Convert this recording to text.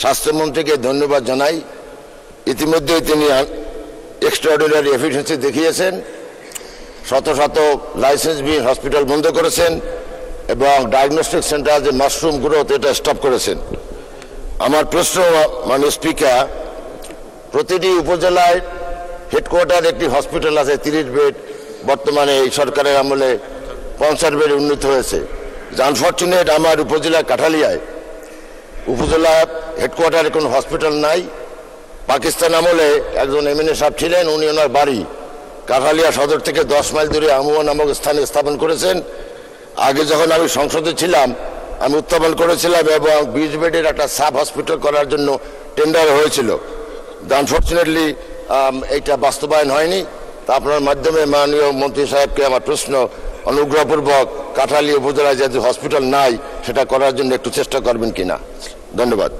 স্বাস্থ্যমন্ত্রীকে ধন্যবাদ জানাই। ইতিমধ্যেই তিনি এক্সট্রাঅর্ডিনারি এফিসিয়েন্সি দেখিয়েছেন। শত শত লাইসেন্সবিহীন হসপিটাল বন্ধ করেছেন এবং ডায়াগনস্টিক সেন্টার যে মাশরুম গ্রোথ এটা স্টপ করেছেন। আমার প্রশ্ন মানে স্পিকার প্রতিটি উপজেলায় হেডকোয়ার্টার একটি হসপিটাল আছে, তিরিশ বেড, বর্তমানে এই সরকারের আমলে পঞ্চাশ বেড উন্নীত হয়েছে। আনফর্চুনেট আমার উপজেলা কাঠালিয়ায় উপজেলা হেডকোয়ার্টারে কোনো হসপিটাল নাই। পাকিস্তান আমলে একজন এমএনএ সাহেব ছিলেন, উনি ওনার বাড়ি। কাঠালিয়া সদর থেকে দশ মাইল দূরে আমুয়া নামক স্থানে স্থাপন করেছেন। আগে যখন আমি সংসদে ছিলাম, আমি উত্থাপন করেছিলাম এবং বিশ বেডের একটা সাব হসপিটাল করার জন্য টেন্ডার হয়েছিল। আনফর্চুনেটলি এইটা বাস্তবায়ন হয়নি। তা আপনার মাধ্যমে মাননীয় মন্ত্রী সাহেবকে আমার প্রশ্ন অনুগ্রহপূর্বক, কাঠালি উপজেলায় যেহেতু হসপিটাল নাই, সেটা করার জন্য একটু চেষ্টা করবেন কিনা? ধন্যবাদ।